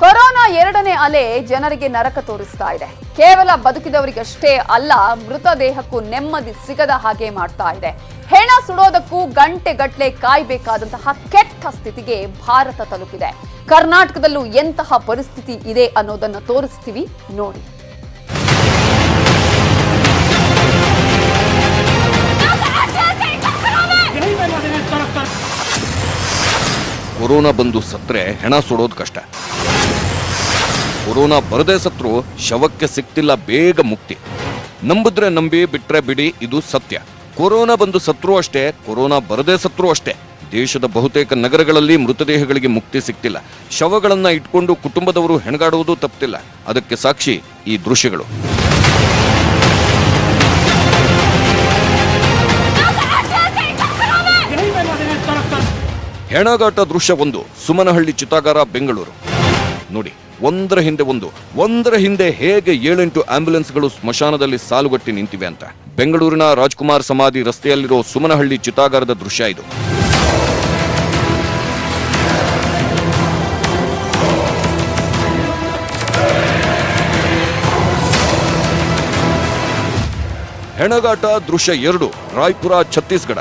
Corona ಎರಡನೇ ಅಲೆ ಜನರಿಗೆ ನರಕ ತೋರಿಸ್ತಾ ಇದೆ. ಕೇವಲ ಬದುಕಿದವರಿಗಷ್ಟೇ ಅಲ್ಲ ಮೃತದೇಹಕ್ಕೂ ನೆಮ್ಮದಿ ಸಿಗದ ಹಾಗೆ ಮಾಡ್ತಾ ಇದೆ. ಹೆಣ ಸುಡೋದಕ್ಕೂ ಗಂಟೆಗಟ್ಲೆ ಕಾಯಬೇಕಾದಂತಹ ಕೆಟ್ಟ ಸ್ಥಿತಿಗೆ ಭಾರತ ತಲುಪಿದೆ. ಕರ್ನಾಟಕದಲ್ಲೂ ಎಂತಹ ಪರಿಸ್ಥಿತಿ ಇದೆ ಅನ್ನೋದನ್ನ ತೋರಿಸ್ತೀವಿ ನೋಡಿ. ಕೊರೋನಾ ಬಂದು ಸತ್ರೆ ಹೆಣ ಸುಡೋದು ಕಷ್ಟ. ಕೊರೋನಾ ಬರದೇ ಸತ್ರು ಶವಕ್ಕೆ ಸಿಕ್ತಿಲ್ಲ ಬೇಗ ಮುಕ್ತಿ. ನಂಬಿದ್ರೆ ನಂಬಿ, ಬಿಟ್ರೆ ಬಿಡಿ, ಇದು ಸತ್ಯ. ಕೊರೋನಾ ಬಂದು ಸತ್ರು ಅಷ್ಟೇ, ಕೊರೋನಾ ಬರದೇ ಸತ್ರು ಅಷ್ಟೇ. ದೇಶದ ಬಹುತೇಕ ನಗರಗಳಲ್ಲಿ ಮೃತದೇಹಗಳಿಗೆ ಮುಕ್ತಿ ಸಿಕ್ತಿಲ್ಲ. ಶವಗಳನ್ನ ಇಟ್ಕೊಂಡು ಕುಟುಂಬದವರು ಹೆಣಗಾಡುವುದು ತಪ್ಪಿಲ್ಲ ಅದಕ್ಕೆ ಸಾಕ್ಷಿ ಈ ದೃಶ್ಯಗಳು. ಹೆಣಗಾಟ ದೃಶ್ಯ ಒಂದು, ಸುಮನಹಳ್ಳಿ ಚಿತಾಗಾರ, ಬೆಂಗಳೂರು. ನೋಡಿ. ಒಂದರ ಹಿಂದೆ ಒಂದು, ಒಂದರ ಹಿಂದೆ ಹೇಗೆ ಏಳೆಂಟು ಆಂಬ್ಯುಲೆನ್ಸ್ಗಳು ಸ್ಮಶಾನದಲ್ಲಿ ಸಾಲುಗಟ್ಟಿ ನಿಂತಿವೆ ಅಂತ. ಬೆಂಗಳೂರಿನ ರಾಜ್ಕುಮಾರ್ ಸಮಾಧಿ ರಸ್ತೆಯಲ್ಲಿರೋ ಸುಮನಹಳ್ಳಿ ಚಿತಾಗಾರದ ದೃಶ್ಯ ಇದು. ಹೆಣಗಾಟ ದೃಶ್ಯ ಎರಡು, ರಾಯ್ಪುರ, ಛತ್ತೀಸ್ಗಢ.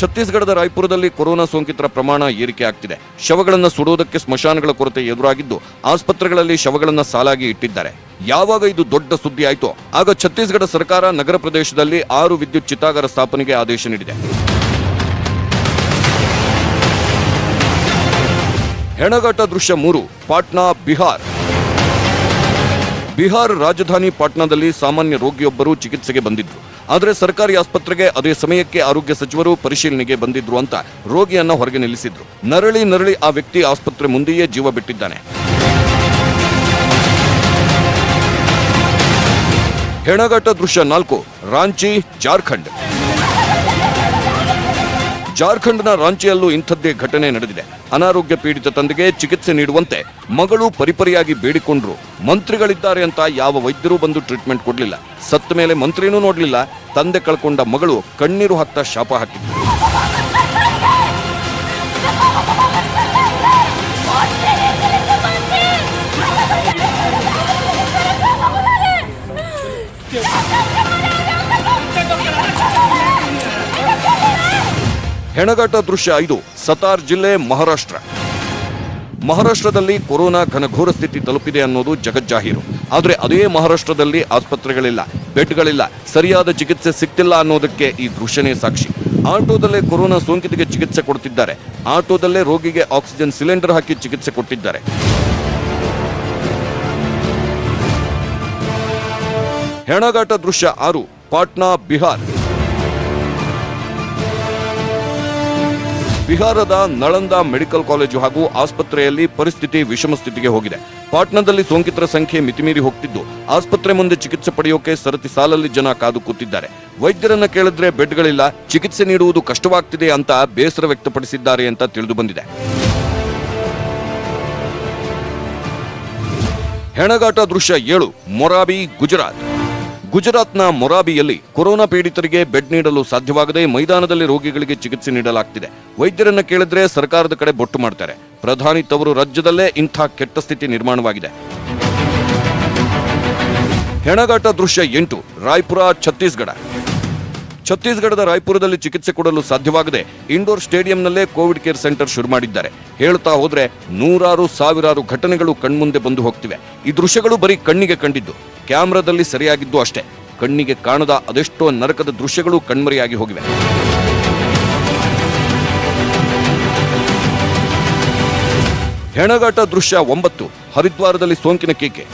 ಛತ್ತೀಸ್ಗಢದ ರಾಯ್ಪುರದಲ್ಲಿ ಕೊರೋನಾ ಸೋಂಕಿತರ ಪ್ರಮಾಣ ಏರಿಕೆ ಆಗ್ತಿದೆ. ಶವಗಳನ್ನು ಸುಡುವುದಕ್ಕೆ ಸ್ಮಶಾನಗಳ ಕೊರತೆ ಎದುರಾಗಿದ್ದು, ಆಸ್ಪತ್ರೆಗಳಲ್ಲಿ ಶವಗಳನ್ನು ಸಾಲಾಗಿ ಇಟ್ಟಿದ್ದಾರೆ. ಯಾವಾಗ ಇದು ದೊಡ್ಡ ಸುದ್ದಿ ಆಯಿತು, ಆಗ ಛತ್ತೀಸ್ಗಢ ಸರ್ಕಾರ ನಗರ ಪ್ರದೇಶದಲ್ಲಿ ಆರು ವಿದ್ಯುತ್ ಚಿತಾಗಾರ ಸ್ಥಾಪನೆಗೆ ಆದೇಶ ನೀಡಿದೆ. ಹೆಣಗಾಟ ದೃಶ್ಯ ಮೂರು, ಪಾಟ್ನಾ, ಬಿಹಾರ್. ಬಿಹಾರ್ ರಾಜಧಾನಿ ಪಾಟ್ನಾದಲ್ಲಿ ಸಾಮಾನ್ಯ ರೋಗಿಯೊಬ್ಬರು ಚಿಕಿತ್ಸೆಗೆ ಬಂದಿದ್ರು. ಆದರೆ ಸರ್ಕಾರಿ ಆಸ್ಪತ್ರೆಗೆ ಅದೇ ಸಮಯಕ್ಕೆ ಆರೋಗ್ಯ ಸಚಿವರು ಪರಿಶೀಲನೆಗೆ ಬಂದಿದ್ರು ಅಂತ ರೋಗಿಯನ್ನ ಹೊರಗೆ ನಿಲ್ಲಿಸಿದ್ರು. ನರಳಿ ನರಳಿ ಆ ವ್ಯಕ್ತಿ ಆಸ್ಪತ್ರೆ ಮುಂದೆಯೇ ಜೀವ ಬಿಟ್ಟಿದ್ದಾನೆ. ಹೆಣಗಾಟ ದೃಶ್ಯ ನಾಲ್ಕು, ರಾಂಚಿ, ಜಾರ್ಖಂಡ್. ಜಾರ್ಖಂಡ್ನ ರಾಂಚಿಯಲ್ಲೂ ಇಂಥದ್ದೇ ಘಟನೆ ನಡೆದಿದೆ. ಅನಾರೋಗ್ಯ ಪೀಡಿತ ತಂದೆಗೆ ಚಿಕಿತ್ಸೆ ನೀಡುವಂತೆ ಮಗಳು ಪರಿಪರಿಯಾಗಿ ಬೇಡಿಕೊಂಡ್ರು. ಮಂತ್ರಿಗಳಿದ್ದಾರೆ ಅಂತ ಯಾವ ವೈದ್ಯರೂ ಬಂದು ಟ್ರೀಟ್ಮೆಂಟ್ ಕೊಡಲಿಲ್ಲ. ಸತ್ತ ಮೇಲೆ ಮಂತ್ರಿನೂ ನೋಡಲಿಲ್ಲ. ತಂದೆ ಕಳ್ಕೊಂಡ ಮಗಳು ಕಣ್ಣೀರು ಹಾಕ್ತಾ ಶಾಪ ಹಾಕಿದ್ರು. ಹೆಣಗಾಟ ದೃಶ್ಯ ಇದು ಸತಾರ್ ಜಿಲ್ಲೆ ಮಹಾರಾಷ್ಟ್ರ. ಮಹಾರಾಷ್ಟ್ರದಲ್ಲಿ ಕೊರೋನಾ ಘನಘೋರ ಸ್ಥಿತಿ ತಲುಪಿದೆ ಅನ್ನೋದು ಜಗಜ್ಜಾಹೀರು. ಆದರೆ ಅದೇ ಮಹಾರಾಷ್ಟ್ರದಲ್ಲಿ ಆಸ್ಪತ್ರೆಗಳಿಲ್ಲ, ಬೆಡ್ಗಳಿಲ್ಲ, ಸರಿಯಾದ ಚಿಕಿತ್ಸೆ ಸಿಗ್ತಿಲ್ಲ ಅನ್ನೋದಕ್ಕೆ ಈ ದೃಶ್ಯನೇ ಸಾಕ್ಷಿ. ಆಟೋದಲ್ಲೇ ಕೊರೋನಾ ಸೋಂಕಿತಿಗೆ ಚಿಕಿತ್ಸೆ ಕೊಡ್ತಿದ್ದಾರೆ. ಆಟೋದಲ್ಲೇ ರೋಗಿಗೆ ಆಕ್ಸಿಜನ್ ಸಿಲಿಂಡರ್ ಹಾಕಿ ಚಿಕಿತ್ಸೆ ಕೊಟ್ಟಿದ್ದಾರೆ. ಹೆಣಗಾಟ ದೃಶ್ಯ ಆರು, ಪಾಟ್ನಾ, ಬಿಹಾರ್. ಬಿಹಾರದ ನಳಂದ ಮೆಡಿಕಲ್ ಕಾಲೇಜು ಹಾಗೂ ಆಸ್ಪತ್ರೆಯಲ್ಲಿ ಪರಿಸ್ಥಿತಿ ವಿಷಮ ಸ್ಥಿತಿಗೆ ಹೋಗಿದೆ. ಪಾಟ್ನಾದಲ್ಲಿ ಸೋಂಕಿತರ ಸಂಖ್ಯೆ ಮಿತಿಮೀರಿ ಹೋಗ್ತಿದ್ದು. ಆಸ್ಪತ್ರೆ ಮುಂದೆ ಚಿಕಿತ್ಸೆ ಪಡೆಯೋಕೆ ಸರತಿ ಸಾಲಲ್ಲಿ ಜನ ಕಾದು ಕೂತಿದ್ದಾರೆ. ವೈದ್ಯರನ್ನ ಕೇಳಿದ್ರೆ ಬೆಡ್ಗಳಿಲ್ಲ, ಚಿಕಿತ್ಸೆ ನೀಡುವುದು ಕಷ್ಟವಾಗ್ತಿದೆ ಅಂತ ಬೇಸರ ವ್ಯಕ್ತಪಡಿಸಿದ್ದಾರೆ ಅಂತ ತಿಳಿದು ಬಂದಿದೆ. ಹೆಣಗಾಟ ದೃಶ್ಯ ಏಳು, ಮೊರಾಬಿ, ಗುಜರಾತ್. ಗುಜರಾತ್ನ ಮೊರಾಬಿಯಲ್ಲಿ ಕೊರೋನಾ ಪೀಡಿತರಿಗೆ ಬೆಡ್ ನೀಡಲು ಸಾಧ್ಯವಾಗದೆ ಮೈದಾನದಲ್ಲಿ ರೋಗಿಗಳಿಗೆ ಚಿಕಿತ್ಸೆ ನೀಡಲಾಗ್ತಿದೆ. ವೈದ್ಯರನ್ನ ಕೇಳಿದ್ರೆ ಸರ್ಕಾರದ ಕಡೆ ಬೊಟ್ಟು ಮಾಡ್ತಾರೆ. ಪ್ರಧಾನಿ ತವರು ರಾಜ್ಯದಲ್ಲೇ ಇಂಥ ಕೆಟ್ಟ ಸ್ಥಿತಿ ನಿರ್ಮಾಣವಾಗಿದೆ. ಹೆಣಗಾಟ ದೃಶ್ಯ ಎಂಟು, ರಾಯ್ಪುರ, ಛತ್ತೀಸ್ಗಢ. ಛತ್ತೀಸ್ಗಢದ ರಾಯ್ಪುರದಲ್ಲಿ ಚಿಕಿತ್ಸೆ ಕೊಡಲು ಸಾಧ್ಯವಾಗದೆ ಇಂಡೋರ್ ಸ್ಟೇಡಿಯಂನಲ್ಲೇ ಕೋವಿಡ್ ಕೇರ್ ಸೆಂಟರ್ ಶುರು ಮಾಡಿದ್ದಾರೆ. ಹೇಳ್ತಾ ಹೋದ್ರೆ ನೂರಾರು ಸಾವಿರಾರು ಘಟನೆಗಳು ಕಣ್ಮುಂದೆ ಬಂದು ಹೋಗ್ತಿವೆ. ಈ ದೃಶ್ಯಗಳು ಬರೀ ಕಣ್ಣಿಗೆ ಕಂಡಿದ್ದು. ಕ್ಯಾಮ್ರಾದಲ್ಲಿ ಸರಿಯಾಗಿದ್ದು ಅಷ್ಟೇ. ಕಣ್ಣಿಗೆ ಕಾಣದ ಅದೆಷ್ಟೋ ನರಕದ ದೃಶ್ಯಗಳು ಕಣ್ಮರೆಯಾಗಿ ಹೋಗಿವೆ. ಹೆಣಗಾಟ ದೃಶ್ಯ ಒಂಬತ್ತು. ಹರಿದ್ವಾರದಲ್ಲಿ ಸೋಂಕಿನ ಕೇಕೆ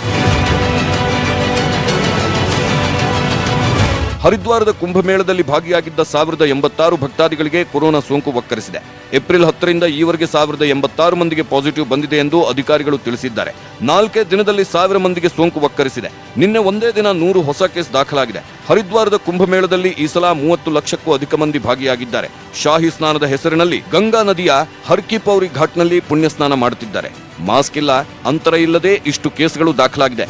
ಹರಿದ್ವಾರದ ಕುಂಭಮೇಳದಲ್ಲಿ ಭಾಗಿಯಾಗಿದ್ದ ಸಾವಿರದ ಎಂಬತ್ತಾರು ಭಕ್ತಾದಿಗಳಿಗೆ ಕೊರೋನಾ ಸೋಂಕು ಒಕ್ಕರಿಸಿದೆ ಏಪ್ರಿಲ್ ಹತ್ತರಿಂದ ಈವರೆಗೆ ಸಾವಿರದ ಎಂಬತ್ತಾರು ಮಂದಿಗೆ ಪಾಸಿಟಿವ್ ಬಂದಿದೆ ಎಂದು ಅಧಿಕಾರಿಗಳು ತಿಳಿಸಿದ್ದಾರೆ. ನಾಲ್ಕೇ ದಿನದಲ್ಲಿ ಸಾವಿರ ಮಂದಿಗೆ ಸೋಂಕು ಒಕ್ಕರಿಸಿದೆ ನಿನ್ನೆ ಒಂದೇ ದಿನ ನೂರು ಹೊಸ ಕೇಸ್ ದಾಖಲಾಗಿದೆ. ಹರಿದ್ವಾರದ ಕುಂಭಮೇಳದಲ್ಲಿ ಈ ಸಲ ಮೂವತ್ತು ಲಕ್ಷಕ್ಕೂ ಅಧಿಕ ಮಂದಿ ಭಾಗಿಯಾಗಿದ್ದಾರೆ. ಶಾಹಿ ಸ್ನಾನದ ಹೆಸರಿನಲ್ಲಿ ಗಂಗಾ ನದಿಯ ಹರ್ಕಿಪೌರಿ ಘಾಟ್ನಲ್ಲಿ ಪುಣ್ಯ ಸ್ನಾನ ಮಾಡುತ್ತಿದ್ದಾರೆ. ಮಾಸ್ಕ್ ಇಲ್ಲ, ಅಂತರ ಇಲ್ಲದೆ ಇಷ್ಟು ಕೇಸ್ಗಳು ದಾಖಲಾಗಿದೆ.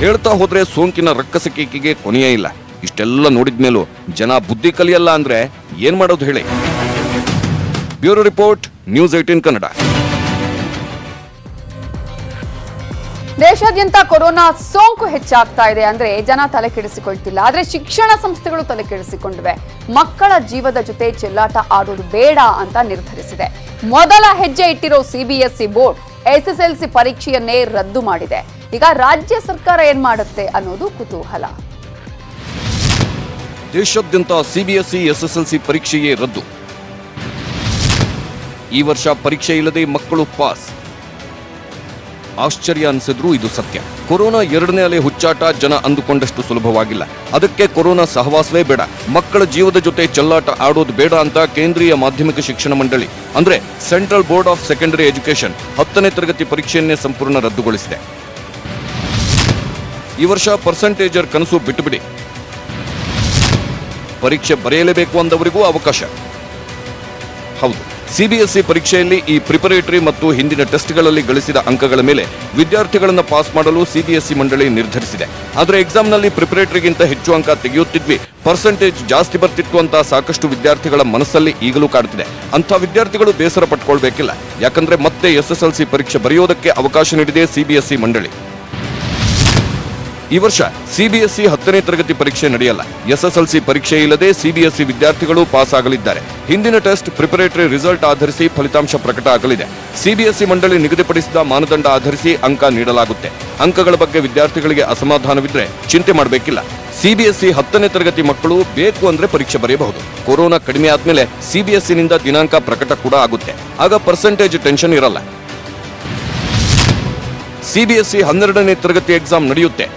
ಹೇಳ್ತಾ ಹೋದ್ರೆ ಸೋಂಕಿನ ರಕ್ಕಸ ಕೇಕಿಗೆ ಕೊನೆಯೇ ಇಲ್ಲ. ಇಷ್ಟೆಲ್ಲ ನೋಡಿದ್ಮೇಲೂ ಜನ ಬುದ್ಧಿ ಕಲಿಯಲ್ಲ ಅಂದ್ರೆ ಏನ್ ಮಾಡೋದು ಹೇಳಿ. Bureau report, news eighteen Kannada. ದೇಶಾದ್ಯಂತ ಕೊರೋನಾ ಸೋಂಕು ಹೆಚ್ಚಾಗ್ತಾ ಇದೆ ಅಂದ್ರೆ ಜನ ತಲೆ ಕೆಡಿಸಿಕೊಳ್ತಿಲ್ಲ. ಆದ್ರೆ ಶಿಕ್ಷಣ ಸಂಸ್ಥೆಗಳು ತಲೆ ಕೆಡಿಸಿಕೊಂಡಿವೆ. ಮಕ್ಕಳ ಜೀವದ ಜೊತೆ ಚೆಲ್ಲಾಟ ಆಡೋದು ಬೇಡ ಅಂತ ನಿರ್ಧರಿಸಿದೆ. ಮೊದಲ ಹೆಜ್ಜೆ ಇಟ್ಟಿರೋ ಸಿಬಿಎಸ್ಇ ಬೋರ್ಡ್ ಎಸ್ಎಸ್ಎಲ್ಸಿ ಪರೀಕ್ಷೆಯನ್ನೇ ರದ್ದು ಮಾಡಿದೆ. ಈಗ ರಾಜ್ಯ ಸರ್ಕಾರ ಏನ್ ಮಾಡುತ್ತೆ ಅನ್ನೋದು ಕುತೂಹಲ. ದೇಶಾದ್ಯಂತ ಸಿಬಿಎಸ್ಇ ಎಸ್ಎಸ್ಎಲ್ಸಿ ಪರೀಕ್ಷೆಯೇ ರದ್ದು. ಈ ವರ್ಷ ಪರೀಕ್ಷೆ ಇಲ್ಲದೆ ಮಕ್ಕಳು ಪಾಸ್. ಆಶ್ಚರ್ಯ ಅನಿಸಿದ್ರೂ ಇದು ಸತ್ಯ. ಕೊರೋನಾ ಎರಡನೇ ಅಲೆ ಹುಚ್ಚಾಟ ಜನ ಅಂದುಕೊಂಡಷ್ಟು ಸುಲಭವಾಗಿಲ್ಲ. ಅದಕ್ಕೆ ಕೊರೋನಾ ಸಹವಾಸವೇ ಬೇಡ. ಮಕ್ಕಳ ಜೀವದ ಜೊತೆ ಚೆಲ್ಲಾಟ ಆಡೋದು ಬೇಡ ಅಂತ ಕೇಂದ್ರೀಯ ಮಾಧ್ಯಮಿಕ ಶಿಕ್ಷಣ ಮಂಡಳಿ, ಅಂದ್ರೆ central board of secondary education ಹತ್ತನೇ ತರಗತಿ ಪರೀಕ್ಷೆಯನ್ನೇ ಸಂಪೂರ್ಣ ರದ್ದುಗೊಳಿಸಿದೆ. ಈ ವರ್ಷ ಪರ್ಸೆಂಟೇಜರ್ ಕನಸು ಬಿಟ್ಟುಬಿಡಿ. ಪರೀಕ್ಷೆ ಬರೆಯಲೇಬೇಕು ಅಂದವರಿಗೂ ಅವಕಾಶ. ಹೌದು ಸಿಬಿಎಸ್ಇ ಪರೀಕ್ಷೆಯಲ್ಲಿ ಈ ಪ್ರಿಪರೇಟರಿ ಮತ್ತು ಹಿಂದಿನ ಟೆಸ್ಟ್ಗಳಲ್ಲಿ ಗಳಿಸಿದ ಅಂಕಗಳ ಮೇಲೆ ವಿದ್ಯಾರ್ಥಿಗಳನ್ನು ಪಾಸ್ ಮಾಡಲು ಸಿಬಿಎಸ್ಇ ಮಂಡಳಿ ನಿರ್ಧರಿಸಿದೆ. ಆದರೆ ಎಕ್ಸಾಮ್ನಲ್ಲಿ ಪ್ರಿಪರೇಟರಿಗಿಂತ ಹೆಚ್ಚು ಅಂಕ ತೆಗೆಯುತ್ತಿದ್ವಿ. ಪರ್ಸೆಂಟೇಜ್ ಜಾಸ್ತಿ ಬರ್ತಿತ್ತು ಅಂತ ಸಾಕಷ್ಟು ವಿದ್ಯಾರ್ಥಿಗಳ ಮನಸ್ಸಲ್ಲಿ ಈಗಲೂ ಕಾಡುತ್ತಿದೆ. ಅಂಥ ವಿದ್ಯಾರ್ಥಿಗಳು ಬೇಸರ ಪಟ್ಕೊಳ್ಬೇಕಿಲ್ಲ. ಯಾಕಂದ್ರೆ ಮತ್ತೆ ಎಸ್ಎಸ್ಎಲ್ಸಿ ಪರೀಕ್ಷೆ ಬರೆಯೋದಕ್ಕೆ ಅವಕಾಶ ನೀಡಿದೆ ಸಿಬಿಎಸ್ಇ ಮಂಡಳಿ. ಈ ವರ್ಷ ಸಿಬಿಎಸ್ಇ ಹತ್ತನೇ ತರಗತಿ ಪರೀಕ್ಷೆ ನಡೆಯಲ್ಲ. ಎಸ್ಎಸ್ಎಲ್ಸಿ ಪರೀಕ್ಷೆ ಇಲ್ಲದೆ ಸಿಬಿಎಸ್ಇ ವಿದ್ಯಾರ್ಥಿಗಳು ಪಾಸ್ ಆಗಲಿದ್ದಾರೆ ಹಿಂದಿನ ಟೆಸ್ಟ್ ಪ್ರಿಪರೇಟರಿ ರಿಸಲ್ಟ್ ಆಧರಿಸಿ ಫಲಿತಾಂಶ ಪ್ರಕಟ ಆಗಲಿದೆ. ಸಿಬಿಎಸ್ಇ ಮಂಡಳಿ ನಿಗದಿಪಡಿಸಿದ ಮಾನದಂಡ ಆಧರಿಸಿ ಅಂಕ ನೀಡಲಾಗುತ್ತೆ. ಅಂಕಗಳ ಬಗ್ಗೆ ವಿದ್ಯಾರ್ಥಿಗಳಿಗೆ ಅಸಮಾಧಾನವಿದ್ರೆ ಚಿಂತೆ ಮಾಡಬೇಕಿಲ್ಲ. ಸಿಬಿಎಸ್ಇ ಹತ್ತನೇ ತರಗತಿ ಮಕ್ಕಳು ಬೇಕು ಅಂದ್ರೆ ಪರೀಕ್ಷೆ ಬರೆಯಬಹುದು. ಕೊರೋನಾ ಕಡಿಮೆ ಆದ್ಮೇಲೆ ಸಿಬಿಎಸ್ಇನಿಂದ ದಿನಾಂಕ ಪ್ರಕಟ ಕೂಡ ಆಗುತ್ತೆ. ಆಗ ಪರ್ಸೆಂಟೇಜ್ ಟೆನ್ಷನ್ ಇರಲ್ಲ. ಸಿಬಿಎಸ್ಇ ಹನ್ನೆರಡನೇ ತರಗತಿ ಎಕ್ಸಾಮ್ ನಡೆಯುತ್ತೆ.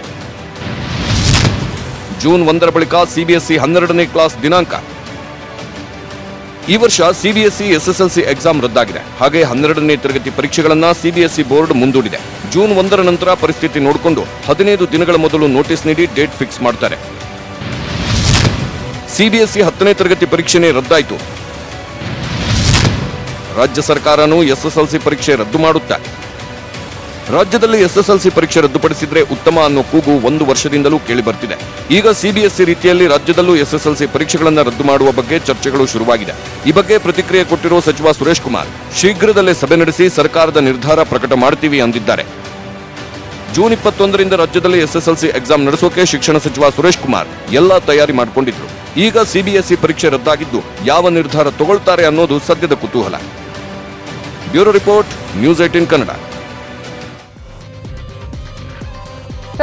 ಜೂನ್ ಒಂದರ ಬಳಿಕ ಸಿಬಿಎಸ್ಇ ಹನ್ನೆರಡನೇ ಕ್ಲಾಸ್ ದಿನಾಂಕ. ಈ ವರ್ಷ ಸಿಬಿಎಸ್ಇ ಎಸ್ಎಸ್ಎಲ್ಸಿ ಎಕ್ಸಾಮ್ ರದ್ದಾಗಿದೆ. ಹಾಗೆ ಹನ್ನೆರಡನೇ ತರಗತಿ ಪರೀಕ್ಷೆಗಳನ್ನು ಸಿಬಿಎಸ್ಇ ಬೋರ್ಡ್ ಮುಂದೂಡಿದೆ. ಜೂನ್ ಒಂದರ ನಂತರ ಪರಿಸ್ಥಿತಿ ನೋಡಿಕೊಂಡು ಹದಿನೈದು ದಿನಗಳ ಮೊದಲು ನೋಟಿಸ್ ನೀಡಿ ಡೇಟ್ ಫಿಕ್ಸ್ ಮಾಡ್ತಾರೆ. ಸಿಬಿಎಸ್ಇ ಹತ್ತನೇ ತರಗತಿ ಪರೀಕ್ಷೆನೇ ರದ್ದಾಯಿತು. ರಾಜ್ಯ ಸರ್ಕಾರನೂ ಎಸ್ಎಸ್ಎಲ್ಸಿ ಪರೀಕ್ಷೆ ರದ್ದು ಮಾಡುತ್ತಾ ರಾಜ್ಯದಲ್ಲಿ ಎಸ್ಎಸ್ಎಲ್ಸಿ ಪರೀಕ್ಷೆ ರದ್ದುಪಡಿಸಿದ್ರೆ ಉತ್ತಮ ಅನ್ನೋ ಕೂಗು ಒಂದು ವರ್ಷದಿಂದಲೂ ಕೇಳಿಬರ್ತಿದೆ ಈಗ ಸಿಬಿಎಸ್ಇ ರೀತಿಯಲ್ಲಿ ರಾಜ್ಯದಲ್ಲೂ ಎಸ್ಎಸ್ಎಲ್ಸಿ ಪರೀಕ್ಷೆಗಳನ್ನು ರದ್ದು ಮಾಡುವ ಬಗ್ಗೆ ಚರ್ಚೆಗಳು ಶುರುವಾಗಿದೆ. ಈ ಬಗ್ಗೆ ಪ್ರತಿಕ್ರಿಯೆ ಕೊಟ್ಟಿರುವ ಸಚಿವ ಸುರೇಶ್ ಕುಮಾರ್, ಶೀಘ್ರದಲ್ಲೇ ಸಭೆ ನಡೆಸಿ ಸರ್ಕಾರದ ನಿರ್ಧಾರ ಪ್ರಕಟ ಮಾಡ್ತೀವಿ ಅಂದಿದ್ದಾರೆ. ಜೂನ್ ಇಪ್ಪತ್ತೊಂದರಿಂದ ರಾಜ್ಯದಲ್ಲಿ ಎಸ್ಎಸ್ಎಲ್ಸಿ ಎಕ್ಸಾಮ್ ನಡೆಸೋಕೆ ಶಿಕ್ಷಣ ಸಚಿವ ಸುರೇಶ್ ಕುಮಾರ್ ಎಲ್ಲ ತಯಾರಿ ಮಾಡಿಕೊಂಡಿದ್ರು. ಈಗ ಸಿಬಿಎಸ್ಇ ಪರೀಕ್ಷೆ ರದ್ದಾಗಿದ್ದು ಯಾವ ನಿರ್ಧಾರ ತಗೊಳ್ತಾರೆ ಅನ್ನೋದು ಸದ್ಯದ ಕುತೂಹಲ. Bureau report, news eighteen Kannada.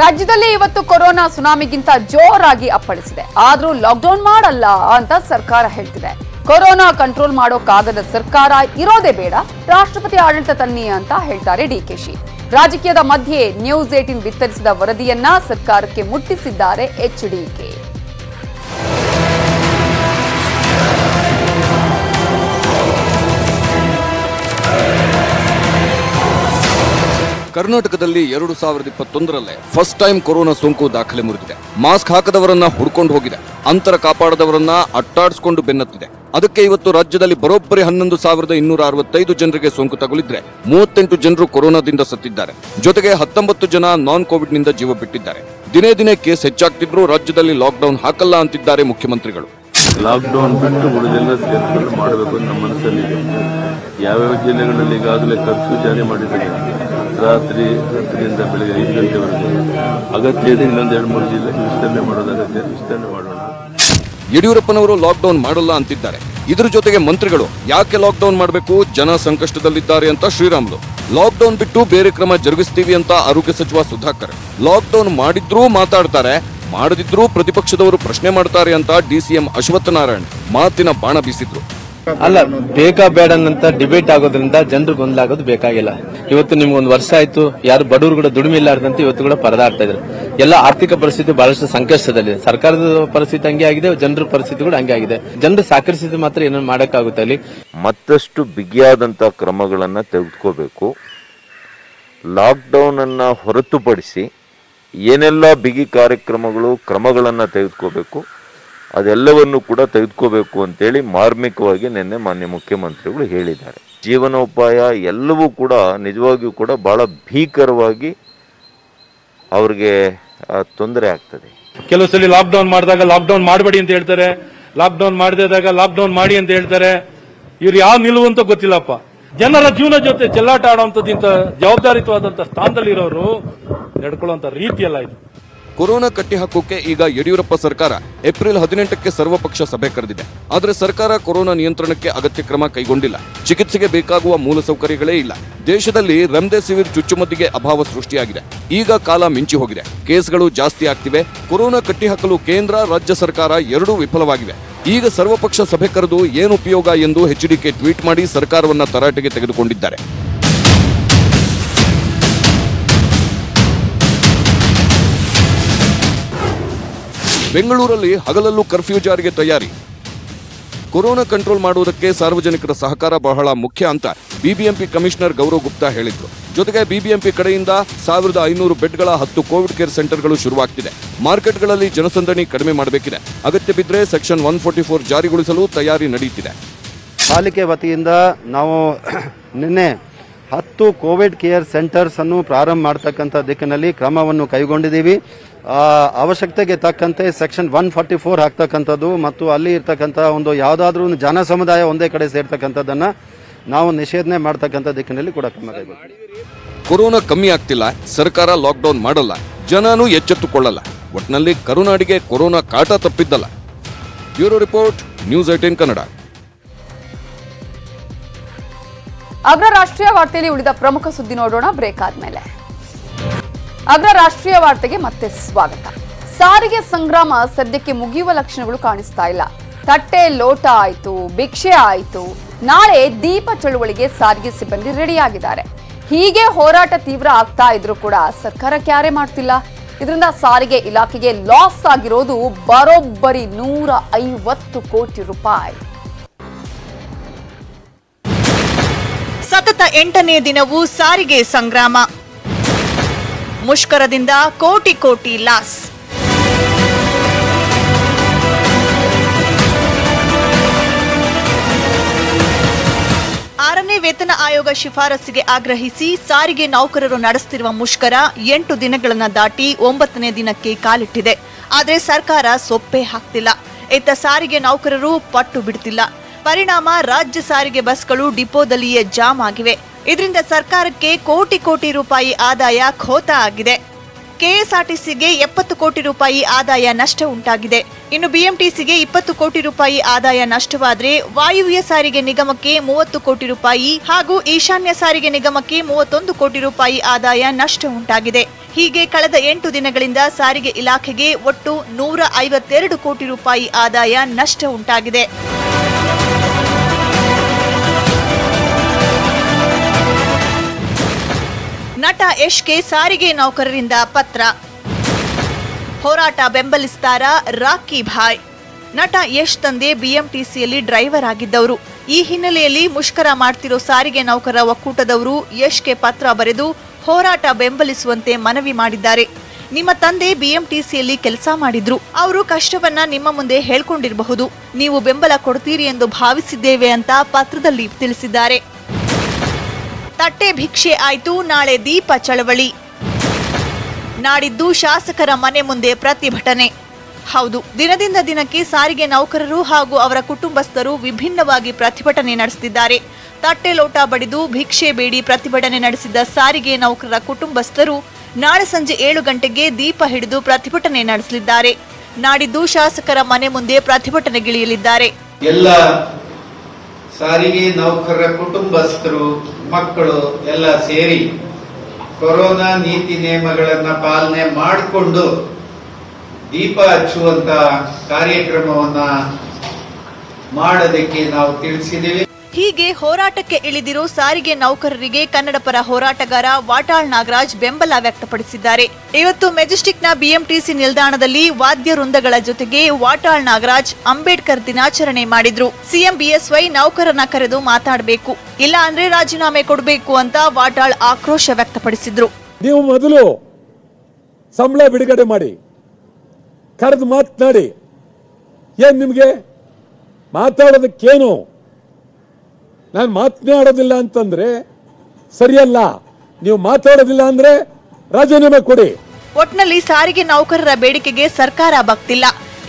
ರಾಜ್ಯದಲ್ಲಿ ಇವತ್ತು ಕೊರೋನಾ ಸುನಾಮಿಗಿಂತ ಜೋರಾಗಿ ಅಪ್ಪಳಿಸಿದೆ. ಆದ್ರೂ ಲಾಕ್ಡೌನ್ ಮಾಡಲ್ಲ ಅಂತ ಸರ್ಕಾರ ಹೇಳ್ತಿದೆ. ಕೊರೋನಾ ಕಂಟ್ರೋಲ್ ಮಾಡೋಕ್ಕಾಗದ ಸರ್ಕಾರ ಇರೋದೇ ಬೇಡ, ರಾಷ್ಟ್ರಪತಿ ಆಡಳಿತ ತನ್ನಿ ಅಂತ ಹೇಳ್ತಾರೆ ಡಿಕೆಶಿ ರಾಜಕೀಯದ ಮಧ್ಯೆ ನ್ಯೂಸ್ ಏಟಿನ್ ಬಿತ್ತರಿಸಿದ ವರದಿಯನ್ನ ಸರ್ಕಾರಕ್ಕೆ ಮುಟ್ಟಿಸಿದ್ದಾರೆ ಎಚ್ಡಿಕೆ ಕರ್ನಾಟಕದಲ್ಲಿ ಎರಡು ಸಾವಿರದ ಇಪ್ಪತ್ತೊಂದರಲ್ಲೇ ಫಸ್ಟ್ ಟೈಮ್ ಕೊರೋನಾ ಸೋಂಕು ದಾಖಲೆ ಮುರಿದಿದೆ. ಮಾಸ್ಕ್ ಹಾಕದವರನ್ನ ಹುಡ್ಕೊಂಡು ಹೋಗಿದೆ. ಅಂತರ ಕಾಪಾಡದವರನ್ನ ಅಟ್ಟಾಡಿಸಿಕೊಂಡು ಬೆನ್ನತ್ತಿದೆ. ಅದಕ್ಕೆ ಇವತ್ತು ರಾಜ್ಯದಲ್ಲಿ ಬರೋಬ್ಬರಿ ಹನ್ನೊಂದು ಸಾವಿರದ ಇನ್ನೂರ ಅರವತ್ತೈದು ಜನರಿಗೆ ಸೋಂಕು ತಗುಲಿದ್ರೆ ಮೂವತ್ತೆಂಟು ಜನರು ಕೊರೋನಾದಿಂದ ಸತ್ತಿದ್ದಾರೆ. ಜೊತೆಗೆ ಹತ್ತೊಂಬತ್ತು ಜನ ನಾನ್ ಕೋವಿಡ್ನಿಂದ ಜೀವ ಬಿಟ್ಟಿದ್ದಾರೆ. ದಿನೇ ದಿನೇ ಕೇಸ್ ಹೆಚ್ಚಾಗ್ತಿದ್ರು ರಾಜ್ಯದಲ್ಲಿ ಲಾಕ್ಡೌನ್ ಹಾಕಲ್ಲ ಅಂತಿದ್ದಾರೆ ಮುಖ್ಯಮಂತ್ರಿಗಳು. ಲಾಕ್ಡೌನ್ ಬಿಟ್ಟು ಉಳಿದೆಲ್ಲ ಮಾಡಬೇಕು ನಮ್ಮ ಮನಸ್ಸಲ್ಲಿದೆ. ಯಾವ್ಯಾವ ಜಿಲ್ಲೆಗಳಲ್ಲಿ ಈಗಾಗಲೇ ಕರ್ಫ್ಯೂ ಜಾರಿ ಮಾಡಿದ್ದಾರೆ. ರಾತ್ರಿ ರಾತ್ರಿಯಿಂದ ಬೆಳಗ್ಗೆ ಐದು ಗಂಟೆವರೆಗೆ ಅಗತ್ಯ ಇದೆ ಇನ್ನೊಂದು ಎರಡು ಮೂರು ಜಿಲ್ಲೆ ವಿಸ್ತರಣೆ ಮಾಡೋದು, ಅಗತ್ಯ ವಿಸ್ತರಣೆ ಮಾಡೋಣ. ಯಡಿಯೂರಪ್ಪನವರು ಲಾಕ್ಡೌನ್ ಮಾಡಲ್ಲ ಅಂತಿದ್ದಾರೆ. ಇದ್ರ ಜೊತೆಗೆ ಮಂತ್ರಿಗಳು ಯಾಕೆ ಲಾಕ್ಡೌನ್ ಮಾಡಬೇಕು? ಜನ ಸಂಕಷ್ಟದಲ್ಲಿದ್ದಾರೆ ಅಂತ ಶ್ರೀರಾಮುಲು. ಲಾಕ್ಡೌನ್ ಬಿಟ್ಟು ಬೇರೆ ಕ್ರಮ ಜರುಗಿಸ್ತೀವಿ ಅಂತ ಆರೋಗ್ಯ ಸಚಿವ ಸುಧಾಕರ್. ಲಾಕ್ಡೌನ್ ಮಾಡಿದ್ರೂ ಮಾತಾಡ್ತಾರೆ, ಮಾಡದಿದ್ರೂ ಪ್ರತಿಪಕ್ಷದವರು ಪ್ರಶ್ನೆ ಮಾಡ್ತಾರೆ ಅಂತ ಡಿಸಿಎಂ ಅಶ್ವತ್ಥನಾರಾಯಣ್ ಮಾತಿನ ಬಾಣ ಬೀಸಿದ್ರು. ಅಲ್ಲ, ಬೇಕಾ ಬೇಡ ಅಂತ ಡಿಬೇಟ್ ಆಗೋದ್ರಿಂದ ಜನರು ಗೊಂದಲಾಗೋದು ಬೇಕಾಗಿಲ್ಲ. ಇವತ್ತು ನಿಮ್ಗೆ ಒಂದು ವರ್ಷ ಆಯ್ತು, ಯಾರು ಬಡವರು ಕೂಡ ದುಡಿಮೆ ಇಲ್ಲಾರ್ದಂತೆ ಇವತ್ತು ಕೂಡ ಪರದಾಡ್ತಾ ಇದ್ರು. ಎಲ್ಲ ಆರ್ಥಿಕ ಪರಿಸ್ಥಿತಿ ಬಹಳಷ್ಟು ಸಂಕಷ್ಟದಲ್ಲಿದೆ. ಸರ್ಕಾರದ ಪರಿಸ್ಥಿತಿ ಹಂಗೆ ಆಗಿದೆ, ಜನರ ಪರಿಸ್ಥಿತಿ ಕೂಡ ಹಂಗೆ ಆಗಿದೆ. ಜನರು ಸಹಕರಿಸಿದ ಮಾತ್ರ ಏನೇನು ಮಾಡೋಕ್ಕಾಗುತ್ತೆ ಅಲ್ಲಿ. ಮತ್ತಷ್ಟು ಬಿಗಿಯಾದಂಥ ಕ್ರಮಗಳನ್ನು ತೆಗೆದುಕೋಬೇಕು. ಲಾಕ್ಡೌನನ್ನು ಹೊರತುಪಡಿಸಿ ಏನೆಲ್ಲ ಬಿಗಿ ಕಾರ್ಯಕ್ರಮಗಳು, ಕ್ರಮಗಳನ್ನು ತೆಗೆದುಕೋಬೇಕು. ಅದೆಲ್ಲವನ್ನು ಕೂಡ ತೆಗೆದುಕೋಬೇಕು ಅಂತೇಳಿ ಮಾರ್ಮಿಕವಾಗಿ ನಿನ್ನೆ ಮಾನ್ಯ ಮುಖ್ಯಮಂತ್ರಿಗಳು ಹೇಳಿದ್ದಾರೆ. ಜೀವನೋಪಾಯ ಎಲ್ಲವೂ ಕೂಡ ನಿಜವಾಗಿಯೂ ಕೂಡ ಬಹಳ ಭೀಕರವಾಗಿ ಅವ್ರಿಗೆ ತೊಂದರೆ ಆಗ್ತದೆ. ಕೆಲವು ಸಲ ಲಾಕ್ಡೌನ್ ಮಾಡಿದಾಗ ಲಾಕ್ಡೌನ್ ಮಾಡಬೇಡಿ ಅಂತ ಹೇಳ್ತಾರೆ. ಲಾಕ್ಡೌನ್ ಲಾಕ್ ಲಾಕ್ಡೌನ್ ಮಾಡಿ ಅಂತ ಹೇಳ್ತಾರೆ. ಇವ್ರು ಯಾವ ನಿಲುವು ಅಂತ ಗೊತ್ತಿಲ್ಲಪ್ಪ. ಜನರ ಜೀವನ ಜೊತೆ ಚೆಲ್ಲಾಟ ಆಡುವಂತದ್ದಿಂತ ಜವಾಬ್ದಾರಿತವಾದಂತ ಸ್ಥಾನದಲ್ಲಿರೋರು ನಡ್ಕೊಳ್ಳುವಂತ ರೀತಿಯಲ್ಲ ಇದು. ಕೊರೋನಾ ಕಟ್ಟಿಹಾಕೋಕೆ ಈಗ ಯಡಿಯೂರಪ್ಪ ಸರ್ಕಾರ ಏಪ್ರಿಲ್ ಹದಿನೆಂಟಕ್ಕೆ ಸರ್ವಪಕ್ಷ ಸಭೆ ಕರೆದಿದೆ. ಆದರೆ ಸರ್ಕಾರ ಕೊರೋನಾ ನಿಯಂತ್ರಣಕ್ಕೆ ಅಗತ್ಯ ಕ್ರಮ ಕೈಗೊಂಡಿಲ್ಲ. ಚಿಕಿತ್ಸೆಗೆ ಬೇಕಾಗುವ ಮೂಲಸೌಕರ್ಯಗಳೇ ಇಲ್ಲ. ದೇಶದಲ್ಲಿ ರೆಮ್ಡೆಸಿವಿರ್ ಚುಚ್ಚುಮದ್ದಿಗೆ ಅಭಾವ ಸೃಷ್ಟಿಯಾಗಿದೆ. ಈಗ ಕಾಲ ಮಿಂಚಿ ಹೋಗಿದೆ. ಕೇಸ್ಗಳು ಜಾಸ್ತಿ ಆಗ್ತಿವೆ. ಕೊರೋನಾ ಕಟ್ಟಿಹಾಕಲು ಕೇಂದ್ರ, ರಾಜ್ಯ ಸರ್ಕಾರ ಎರಡೂ ವಿಫಲವಾಗಿವೆ. ಈಗ ಸರ್ವಪಕ್ಷ ಸಭೆ ಕರೆದು ಏನು ಉಪಯೋಗ ಎಂದು ಎಚ್ಡಿಕೆ ಟ್ವೀಟ್ ಮಾಡಿ ಸರ್ಕಾರವನ್ನ ತರಾಟೆಗೆ ತೆಗೆದುಕೊಂಡಿದ್ದಾರೆ. ಬೆಂಗಳೂರಲ್ಲಿ ಹಗಲಲ್ಲೂ ಕರ್ಫ್ಯೂ ಜಾರಿಗೆ ತಯಾರಿ. ಕೊರೋನಾ ಕಂಟ್ರೋಲ್ ಮಾಡುವುದಕ್ಕೆ ಸಾರ್ವಜನಿಕರ ಸಹಕಾರ ಬಹಳ ಮುಖ್ಯ ಅಂತ ಬಿಬಿಎಂಪಿ ಕಮಿಷನರ್ ಗೌರವ್ ಗುಪ್ತಾ ಹೇಳಿದ್ರು. ಜೊತೆಗೆ ಬಿಬಿಎಂಪಿ ಕಡೆಯಿಂದ ಸಾವಿರದ ಐನೂರು ಬೆಡ್ಗಳ ಹತ್ತು ಕೋವಿಡ್ ಕೇರ್ ಸೆಂಟರ್ಗಳು ಶುರುವಾಗ್ತಿದೆ. ಮಾರ್ಕೆಟ್ಗಳಲ್ಲಿ ಜನಸಂದಣಿ ಕಡಿಮೆ ಮಾಡಬೇಕಿದೆ. ಅಗತ್ಯ ಬಿದ್ದರೆ ಸೆಕ್ಷನ್ ಒನ್ ಫೋರ್ಟಿ ಫೋರ್ ಜಾರಿಗೊಳಿಸಲು ತಯಾರಿ ನಡೆಯುತ್ತಿದೆ ಪಾಲಿಕೆ ವತಿಯಿಂದ ನಾವು ನಿನ್ನೆ ಹತ್ತು ಕೋವಿಡ್ ಕೇರ್ ಸೆಂಟರ್ಸ್ ಅನ್ನು ಪ್ರಾರಂಭ ಮಾಡ್ತಕ್ಕಂಥ ದಿಕ್ಕಿನಲ್ಲಿ ಕ್ರಮವನ್ನು ಕೈಗೊಂಡಿದ್ದೀವಿ. ಅವಶ್ಯಕತೆಗೆ ತಕ್ಕಂತೆ ಸೆಕ್ಷನ್ ಒನ್ ಫಾರ್ಟಿ ಫೋರ್ ಹಾಕ್ತಕ್ಕಂಥದ್ದು ಮತ್ತು ಅಲ್ಲಿ ಇರ್ತಕ್ಕಂಥ ಒಂದು ಯಾವುದಾದ್ರೂ ಒಂದು ಜನ ಸಮುದಾಯ ಒಂದೇ ಕಡೆ ಸೇರ್ತಕ್ಕಂಥದ್ದನ್ನು ನಾವು ನಿಷೇಧನೆ ಮಾಡ್ತಕ್ಕಂಥ ದಿಕ್ಕಿನಲ್ಲಿ ಕೂಡ ಕ್ರಮ ಆಗಿದೆ ಕೊರೋನಾ ಕಮ್ಮಿ ಆಗ್ತಿಲ್ಲ ಸರ್ಕಾರ ಲಾಕ್ಡೌನ್ ಮಾಡಲ್ಲ ಜನನೂ ಎಚ್ಚೆತ್ತುಕೊಳ್ಳಲ್ಲ. ಒಟ್ನಲ್ಲಿ ಕರುನಾಡಿಗೆ ಕೊರೋನಾ ಕಾಟ ತಪ್ಪಿದ್ದಲ್ಲ. Bureau report news eighteen Kannada. ಅಗ್ರ ರಾಷ್ಟ್ರೀಯ ವಾರ್ತೆಯಲ್ಲಿ ಉಳಿದ ಪ್ರಮುಖ ಸುದ್ದಿ ನೋಡೋಣ ಬ್ರೇಕ್ ಆದ್ಮೇಲೆ. ಅಗ್ರ ರಾಷ್ಟ್ರೀಯ ವಾರ್ತೆಗೆ ಮತ್ತೆ ಸ್ವಾಗತ. ಸಾರಿಗೆ ಸಂಗ್ರಾಮ ಸದ್ಯಕ್ಕೆ ಮುಗಿಯುವ ಲಕ್ಷಣಗಳು ಕಾಣಿಸ್ತಾ ಇಲ್ಲ. ತಟ್ಟೆ ಲೋಟ ಆಯಿತು, ಭಿಕ್ಷೆ ಆಯಿತು. ನಾಳೆ ದೀಪ ಚಳುವಳಿಗೆ ಸಾರಿಗೆ ಸಿಬ್ಬಂದಿ ರೆಡಿಯಾಗಿದ್ದಾರೆ. ಹೀಗೆ ಹೋರಾಟ ತೀವ್ರ ಆಗ್ತಾ ಇದ್ರು ಕೂಡ ಸರ್ಕಾರ ಕ್ಯಾರೆ ಮಾಡ್ತಿಲ್ಲ. ಇದರಿಂದ ಸಾರಿಗೆ ಇಲಾಖೆಗೆ ಲಾಸ್ ಆಗಿರೋದು ಬರೋಬ್ಬರಿ ನೂರ ಐವತ್ತು ಕೋಟಿ ರೂಪಾಯಿ. ಸತತ ಎಂಟನೇ ದಿನವೂ ಸಾರಿಗೆ ಸಂಗ್ರಾಮ. ಮುಷ್ಕರದಿಂದ ಕೋಟಿ ಕೋಟಿ ಲಾಸ್. ಆರನೇ ವೇತನ ಆಯೋಗ ಶಿಫಾರಸ್ಸಿಗೆ ಆಗ್ರಹಿಸಿ ಸಾರಿಗೆ ನೌಕರರು ನಡೆಸುತ್ತಿರುವ ಮುಷ್ಕರ ಎಂಟು ದಿನಗಳನ್ನು ದಾಟಿ ಒಂಬತ್ತನೇ ದಿನಕ್ಕೆ ಕಾಲಿಟ್ಟಿದೆ. ಆದರೆ ಸರ್ಕಾರ ಸೊಪ್ಪೆ ಹಾಕ್ತಿಲ್ಲ. ಇತ್ತ ಸಾರಿಗೆ ನೌಕರರು ಪಟ್ಟು ಬಿಡ್ತಿಲ್ಲ. ಪರಿಣಾಮ ರಾಜ್ಯ ಸಾರಿಗೆ ಬಸ್ಗಳು ಡಿಪೋದಲ್ಲಿಯೇ ಜಾಮ್ ಆಗಿವೆ. ಇದರಿಂದ ಸರ್ಕಾರಕ್ಕೆ ಕೋಟಿ ಕೋಟಿ ರೂಪಾಯಿ ಆದಾಯ ಖೋತ ಆಗಿದೆ. ಕೆಎಸ್ಆರ್ಟಿಸಿಗೆ ಎಪ್ಪತ್ತು ಕೋಟಿ ರೂಪಾಯಿ ಆದಾಯ ನಷ್ಟ ಉಂಟಾಗಿದೆ. ಇನ್ನು ಬಿಎಂಟಿಸಿಗೆ ಇಪ್ಪತ್ತು ಕೋಟಿ ರೂಪಾಯಿ ಆದಾಯ ನಷ್ಟವಾದರೆ ವಾಯುವ್ಯ ಸಾರಿಗೆ ನಿಗಮಕ್ಕೆ ಮೂವತ್ತು ಕೋಟಿ ರೂಪಾಯಿ ಹಾಗೂ ಈಶಾನ್ಯ ಸಾರಿಗೆ ನಿಗಮಕ್ಕೆ ಮೂವತ್ತೊಂದು ಕೋಟಿ ರೂಪಾಯಿ ಆದಾಯ ನಷ್ಟ ಉಂಟಾಗಿದೆ. ಹೀಗೆ ಕಳೆದ ಎಂಟು ದಿನಗಳಿಂದ ಸಾರಿಗೆ ಇಲಾಖೆಗೆ ಒಟ್ಟು ನೂರ ಐವತ್ತೆರಡು ಕೋಟಿ ರೂಪಾಯಿ ಆದಾಯ ನಷ್ಟ ಉಂಟಾಗಿದೆ. ನಟ ಯಶ್ಗೆ ಸಾರಿಗೆ ನೌಕರರಿಂದ ಪತ್ರ. ಹೋರಾಟ ಬೆಂಬಲಿಸ್ತಾರ ರಾಕಿ ಭಾಯ್. ನಟ ಯಶ್ ತಂದೆ ಬಿಎಂಟಿಸಿಯಲ್ಲಿ ಡ್ರೈವರ್ ಆಗಿದ್ದವರು. ಈ ಹಿನ್ನೆಲೆಯಲ್ಲಿ ಮುಷ್ಕರ ಮಾಡ್ತಿರೋ ಸಾರಿಗೆ ನೌಕರ ಒಕ್ಕೂಟದವರು ಯಶ್ಗೆ ಪತ್ರ ಬರೆದು ಹೋರಾಟ ಬೆಂಬಲಿಸುವಂತೆ ಮನವಿ ಮಾಡಿದ್ದಾರೆ. ನಿಮ್ಮ ತಂದೆ ಬಿಎಂಟಿಸಿಯಲ್ಲಿ ಕೆಲಸ ಮಾಡಿದ್ರು. ಅವರು ಕಷ್ಟವನ್ನ ನಿಮ್ಮ ಮುಂದೆ ಹೇಳ್ಕೊಂಡಿರಬಹುದು. ನೀವು ಬೆಂಬಲ ಕೊಡ್ತೀರಿ ಎಂದು ಭಾವಿಸಿದ್ದೇವೆ ಅಂತ ಪತ್ರದಲ್ಲಿ ತಿಳಿಸಿದ್ದಾರೆ. ತಟ್ಟೆ ಭಿಕ್ಷೆ ಆಯ್ತು. ನಾಳೆ ದೀಪ ಚಳವಳಿ. ನಾಡಿದ್ದು ಶಾಸಕರ ಮನೆ ಮುಂದೆ ಪ್ರತಿಭಟನೆ. ಹೌದು, ದಿನದಿಂದ ದಿನಕ್ಕೆ ಸಾರಿಗೆ ನೌಕರರು ಹಾಗೂ ಅವರ ಕುಟುಂಬಸ್ಥರು ವಿಭಿನ್ನವಾಗಿ ಪ್ರತಿಭಟನೆ ನಡೆಸುತ್ತಿದ್ದಾರೆ. ತಟ್ಟೆ ಲೋಟ ಬಡಿದು ಭಿಕ್ಷೆ ಬೇಡಿ ಪ್ರತಿಭಟನೆ ನಡೆಸಿದ್ದ ಸಾರಿಗೆ ನೌಕರರ ಕುಟುಂಬಸ್ಥರು ನಾಳೆ ಸಂಜೆ ಏಳು ಗಂಟೆಗೆ ದೀಪ ಹಿಡಿದು ಪ್ರತಿಭಟನೆ ನಡೆಸಲಿದ್ದಾರೆ. ನಾಡಿದ್ದು ಶಾಸಕರ ಮನೆ ಮುಂದೆ ಪ್ರತಿಭಟನೆಗಿಳಿಯಲಿದ್ದಾರೆ ಎಲ್ಲ ಸಾರಿಗೆ ನೌಕರರ ಕುಟುಂಬಸ್ಥರು, ಮಕ್ಕಳು ಎಲ್ಲ ಸೇರಿ ಕೊರೋನಾ ನೀತಿ ನಿಯಮಗಳನ್ನ ಪಾಲನೆ ಮಾಡಿಕೊಂಡು ದೀಪ ಹಚ್ಚುವಂತ ಕಾರ್ಯಕ್ರಮವನ್ನ ಮಾಡೋದಕ್ಕೆ ನಾವು ತಿಳಿಸಿದ್ದೀವಿ. ಹೀಗೆ ಹೋರಾಟಕ್ಕೆ ಇಳಿದಿರೋ ಸಾರಿಗೆ ನೌಕರರಿಗೆ ಕನ್ನಡ ಪರ ಹೋರಾಟಗಾರ ವಾಟಾಳ್ ನಾಗರಾಜ್ ಬೆಂಬಲ ವ್ಯಕ್ತಪಡಿಸಿದ್ದಾರೆ. ಇವತ್ತು ಮೆಜೆಸ್ಟಿಕ್ನ ಬಿಎಂಟಿಸಿ ನಿಲ್ದಾಣದಲ್ಲಿ ವಾದ್ಯ ವೃಂದಗಳ ಜೊತೆಗೆ ವಾಟಾಳ್ ನಾಗರಾಜ್ ಅಂಬೇಡ್ಕರ್ ದಿನಾಚರಣೆ ಮಾಡಿದ್ರು. ಸಿಎಂ ಬಿಎಸ್ವೈ ನೌಕರನ ಕರೆದು ಮಾತಾಡಬೇಕು. ಇಲ್ಲ ಅಂದ್ರೆ ರಾಜೀನಾಮೆ ಕೊಡಬೇಕು ಅಂತ ವಾಟಾಳ್ ಆಕ್ರೋಶ ವ್ಯಕ್ತಪಡಿಸಿದ್ರು. ನೀವು ಮೊದಲು ಸಂಬಳ ಬಿಡುಗಡೆ ಮಾಡಿ. ಕರೆದು ಮಾತನಾಡಿ. ಏನ್ ನಿಮಗೆ? ಮಾತಾಡೋದಕ್ಕೇನು? ನಾನು ಮಾತನಾಡೋದಿಲ್ಲ ಅಂತಂದ್ರೆ ಸರಿಯಲ್ಲ. ನೀವು ಮಾತಾಡೋದಿಲ್ಲ ಅಂದ್ರೆ ರಾಜೀನಾಮೆ ಕೊಡಿ. ಒಟ್ನಲ್ಲಿ ಸಾರಿಗೆ ನೌಕರರ ಬೇಡಿಕೆಗೆ ಸರ್ಕಾರ ಬಗ್ತಿಲ್ಲ.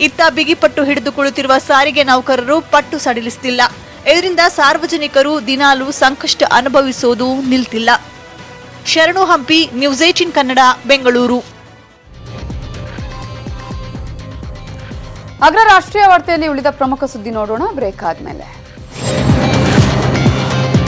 ಇತ್ತ ಬಿಗಿಪಟ್ಟು ಹಿಡಿದು ಕುಳಿತಿರುವ ಸಾರಿಗೆ ನೌಕರರು ಪಟ್ಟು ಸಡಿಲಿಸ್ತಿಲ್ಲ. ಇದರಿಂದ ಸಾರ್ವಜನಿಕರು ದಿನಾಲೂ ಸಂಕಷ್ಟ ಅನುಭವಿಸೋದು ನಿಲ್ತಿಲ್ಲ. Sharanu Hampi news eighteen Kannada Bengaluru. ಅಗ್ರ ರಾಷ್ಟ್ರೀಯ ವಾರ್ತೆಯಲ್ಲಿ ಉಳಿದ ಪ್ರಮುಖ ಸುದ್ದಿ ನೋಡೋಣ. ಬ್ರೇಕ್ ಆದ್ಮೇಲೆ.